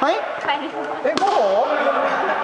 はい？え、5本